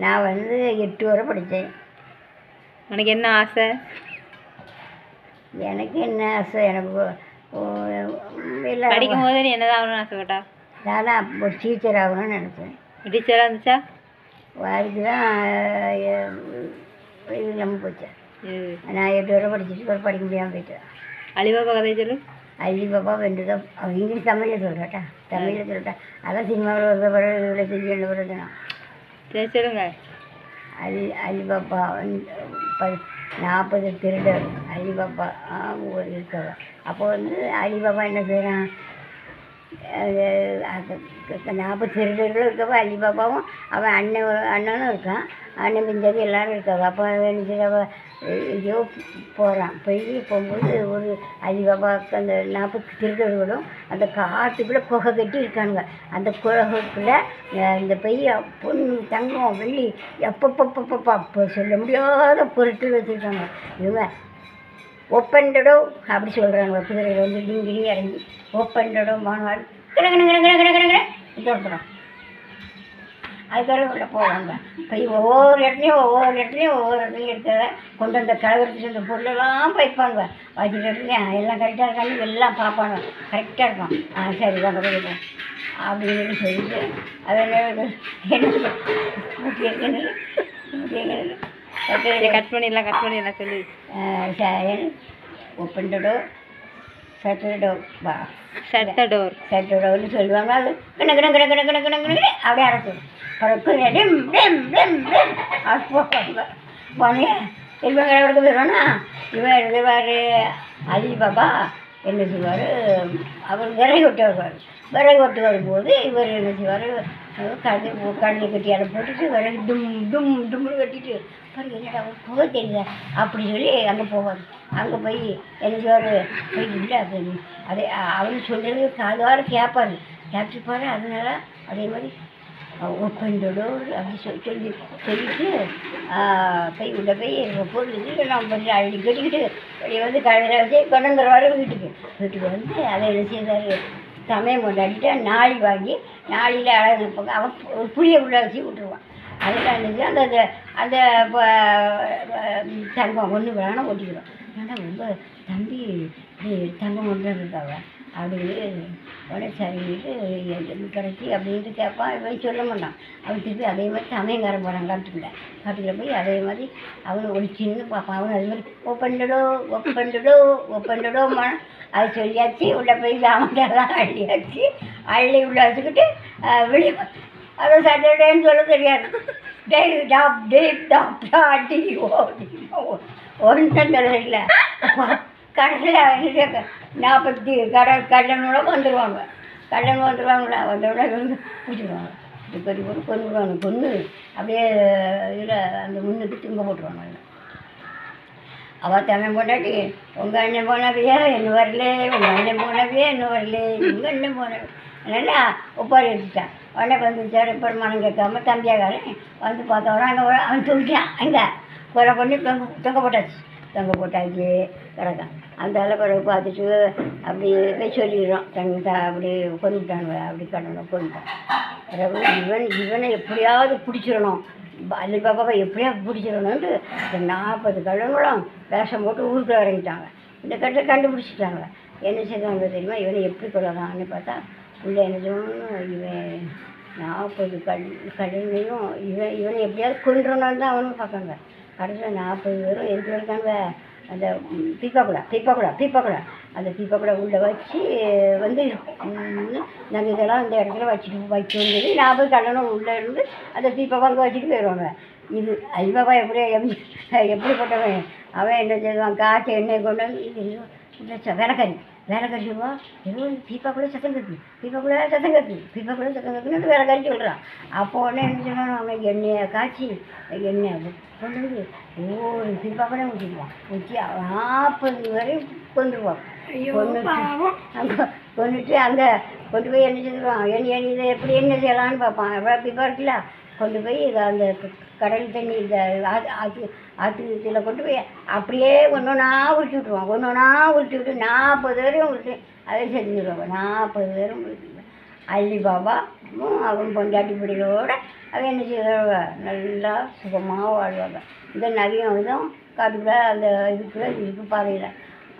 நான் வந்து எட்டு வரை படித்தேன். உனக்கு என்ன ஆசை? எனக்கு என்ன ஆசை? எனக்கு எல்லாம் படிக்கும் போது நீ என்னதான் ஆகணும்னு ஆசைப்பட்டா? நானா ஒரு டீச்சர் ஆகணும்னு நினச்சேன். டீச்சராக இருந்துச்சா? அதுக்கு தான் இது இல்லாமல் போச்சு. இது நான் எட்டு வரை படிச்சுட்டு அப்புறம் படிக்க முடியாமல் போயிட்டேன். அலிபாபா கதை சொல்லு. அள்ளி பாப்பா வென்று தான் அவன் இங்கிலீஷ் தமிழில் சொல்கிறாட்டா தமிழில் சொல்லிட்டா அதான் சினிமாவில் ஒரு பிறகு இவ்வளோ செய்ய பிறகு நான் சரி சொல்லுங்க. அலி அலிபாப்பா வந்து ப நாற்பது திருடர் அலிபாபா ஒரு இருக்கவ அப்போ வந்து அலிபாபா என்ன செய்கிறான் நாற்பது திருடர்களும் இருக்கவ அலிபாபாவும் அவன் அண்ணன் அண்ணனும் இருக்கான். அண்ணன் பிஞ்சது எல்லாரும் இருக்காங்க. அப்போ என்ன ஐயோ போகிறான் போய் போகும்போது ஒரு அலிபாபாவுக்கு அந்த நாற்பது திருடர்களும் அந்த காட்டுக்குள்ளே குகை கட்டி இருக்கானுங்க. அந்த குகக்குள்ளே இந்த பைய பொண்ணு தங்கம் வெள்ளி எப்பப்பப்பப்பப்பா அப்போ சொல்ல முடியாத பொருட்கள் வச்சுருக்காங்க. இவங்க ஒப்பண்டடோ அப்படி சொல்கிறாங்க குதிரையில் வந்து டிங்கிடி இறங்கி ஒப்பண்டடோ மாணவர் கிட கிட கிட கிட கிட கிட கிட அதுக்காக உள்ள போவாங்க. போய் ஒவ்வொரு இடத்துலையும் ஒவ்வொரு இடத்துலையும் ஒவ்வொரு இடத்துலையும் இருக்கிறத கொண்டு வந்த கலவரத்துக்கு இந்த பொருளெல்லாம் பைப்பாங்க வச்சுட்டு இடத்துலையும் எல்லாம் கரெக்டாக இருக்கான்னு எல்லாம் பார்ப்பாங்க. கரெக்டாக இருக்கும். ஆ சரி வாங்க போயிருக்கோம் அப்படின்னு சொல்லிட்டு அது என்ன கட் பண்ணிடலாம் கட் பண்ணிடலாம் சொல்லு. சாயன் ஒப்பண்டடோ சட்டடோ வா. ஷட் டோர் சட்டடோன்னு சொல்லுவாங்க. அது கிண கிண கிண கிண கிண கிண கிண அப்படியே அடைச்சிடும் பிறகு டெம் டெம் டெம் டெம். அது போவாங்க போனே இவங்க இடத்துக்கு போயிடுவானா இவன் எழுதுவார் அலி பாபா என்ன செய்வார் அவர் விறகு வெட்ட வருவார் விறகு வெட்டு வரும்போது இவர் என்ன செய்வார்? கழுதை கழுதை கட்டி போட்டுட்டு விறகு டும் டும் டும்னு கட்டிட்டு பாருங்க என்னடா போக தெரியல தெரியுதா அப்படி சொல்லி அங்கே போவார் அங்கே போய் என்ன செய்வார் போய் இல்லை அப்படின்னு அதே அவர் சொல்கிறது காதுவார கேட்பார் கேட்டுப்பாரு அதனால அதே மாதிரி ஒப்பந்தோடு அப்படி சொல்லி சொல்லி சொல்லிட்டு போய் உள்ள போய் எங்கள் பொருள் இல்லை நான் கொஞ்சம் அள்ளி கட்டிக்கிட்டு வெளியே வந்து கடையில் வச்சு கொண்டு வீட்டுக்கு வீட்டுக்கு வந்து அதை என்ன செய்தார் சமயம் கொண்டாடிட்டு நாளி வாங்கி நாளியில் அழகு வைப்பாங்க அவன் ஒரு புளியை உள்ள வச்சு விட்டுருவான். அதில் இருந்துச்சு அந்த அந்த அந்த தங்கம் ஒன்று வேணாம் ஒட்டிக்கிறோம் ஏன்னா ரொம்ப தம்பி தங்கம் ஒன்று இருக்காவ அப்படின்னு உடனே சரின்ட்டு கிடச்சி அப்படின்ட்டு கேட்பான் இவன் சொல்ல மாட்டான் அவன் திருப்பி அதே மாதிரி சமயங்காரன் போகிறான் காட்டுக்குள்ள காட்டுக்குள்ள போய் அதே மாதிரி அவன் ஒரு சின்ன பார்ப்பான் அவன் அதே மாதிரி ஒப்பண்டடோ ஒப்பண்டடோ ஒப்பண்டடோ அது சொல்லியாச்சு. உள்ளே போய் சாமான்லாம் அள்ளியாச்சு. அள்ளி உள்ள வச்சுக்கிட்டு விழி வெளியே அதை சாட்டர்டேன்னு சொல்ல தெரியாது. டேய் டாப் டேப் டாப் டாடி ஓ ஒன்றும் தெரியல கடைசியில் நாற்பத்தி கடை கடனோட வந்துடுவாங்க கடன் வந்துடுவாங்களா வந்தோடனே வந்து பிடிச்சிடுவாங்க இது பெரிய கொண்டுடுவாங்க கொண்டு அப்படியே இதில் அந்த முன்னுக்கு திங்க போட்டுருவாங்க அவள் தமிழ் பொண்டாட்டி உங்கள் அண்ணன் போனவையே என்ன வரல? உங்கள் அண்ணன் போனவையே என்ன வரல? உங்கள் அண்ணன் போனவை நல்லா ஒப்பாரி எடுத்துட்டான் உடனே வந்து சார் இப்போ மனம் கேட்காம தம்பியாக்காரன் வந்து பார்த்தவன அங்கே அவன் தூக்கிட்டான் அங்கே. குறை பண்ணி தொங்க தொங்க போட்டாச்சு. தொங்க போட்டாச்சு கிடக்கும் அந்த ஆளை பிறகு பார்த்துட்டு அப்படி போய் சொல்லிடுறோம். தங்க த- அப்படி கொண்டுட்டானுங்க அப்படி கடனை கொண்டுட்டான். பிறகு இவன் இவனை எப்படியாவது பிடிச்சிடணும். அலிபாபாவை எப்படியாவது பிடிச்சிடணுன்ட்டு இந்த நாற்பது கழுங்களும் வேஷம் போட்டு ஊருக்குள்ள இறங்கிட்டாங்க. இந்த கட்டை கண்டுபிடிச்சிட்டாங்க. என்ன செய்வாங்க தெரியுமா? இவனை எப்படி கொள்ளலாம்னு பார்த்தா உள்ளே என்ன செய்வாங்க இவன் நாற்பது கல் கல்லையும் இவன் இவனை எப்படியாவது கொண்டுறணும்னு தான் அவனும் பார்க்காங்க கடைசியில் நாற்பது பேரும் எதுக்கு இருக்காங்க அந்த பீப்பாக்குடா பீப்பாக்குடா பீப்பாக்குடா அந்த பீப்பாக்குடா உள்ளே வச்சு வந்து நாங்கள் இதெல்லாம் இந்த இடத்துல வச்சுட்டு வைக்கணுங்கிறது நாற்பது கல்லணும் உள்ளே இருந்து அந்த பீப்பாவை அங்கே வச்சுட்டு போயிடுவாங்க இது அல்பாபா எப்படி எப்படி எப்படிப்பட்டவன் அவன் என்ன செய்வான் காய்ச்ச எண்ணெய் கொண்டு வந்து இது இது இந்த வேலைக்காரி சொல்லுவா ஏதோ பீப்பாக்குள்ளே சத்தம் கத்து பீப்பாக்குள்ளே சத்தம் கத்து பீப்பாக்குள்ளே சத்தம் கத்துன்னு வேலைக்காரி சொல்கிறான் அப்போ உடனே என்ன சொல்லணும் அவன் எண்ணெயை காய்ச்சி எண்ணெய் கொண்டு வந்து ஒவ்வொரு பீப்பாக்குள்ளே ஊற்றிடுவான் ஊற்றி நாற்பது வரையும் கொண்டுருவான் கொண்டுட்டு அங்கே கொண்டு போய் என்ன செஞ்சிருவான் எண்ணெய் எண்ணெய் இதை எப்படி என்ன செய்யலாம்னு பார்ப்பான் எவ்வளோ பீப்பா இருக்குல்ல. கொண்டு போய் இதை அந்த கடல் தண்ணி இந்த ஆற்று ஆற்று இதில் கொண்டு போய் அப்படியே ஒன்று ஒன்றா உருட்டி விட்ருவான் ஒன்று ஒன்றா உருட்டி விட்டு நாற்பது பேரையும் உரிச்சு அதை செஞ்சுருவாங்க நாற்பது பேரும் அள்ளி பாபா அவன் பொண்டாட்டி பிடிகளோடு அவன் என்ன செய்வாங்க? நல்லா சுகமாக வாழ்வாங்க. இந்த நகையும் இதுவும் காட்டுக்குள்ள அந்த இதுக்குள்ள இருக்கு பாறையில்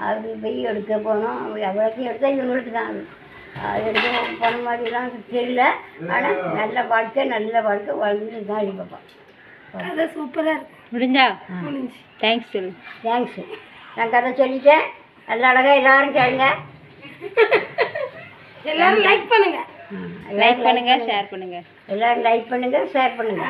அது போய் எடுக்க போனோம். எவ்வளோத்தையும் எடுத்தால் இவங்களுக்கு தான் அது. அது எடுக்க போன மாதிரிலாம் தெரியல. ஆனால் நல்ல வாழ்க்கை நல்ல வாழ்க்கை வாழ்ந்துட்டு தான் இருப்பப்பா கதை சூப்பராக இருக்கு. முடிஞ்சா? முடிஞ்சு. தேங்க்ஸ் சொல்லு. தேங்க்ஸு நான் கதை சொல்லிட்டேன். நல்ல அழகாக எல்லாரும் கேளுங்க. எல்லாரும் லைக் பண்ணுங்க. லைக் பண்ணுங்க ஷேர் பண்ணுங்க. எல்லாரும் லைக் பண்ணுங்க ஷேர் பண்ணுங்க.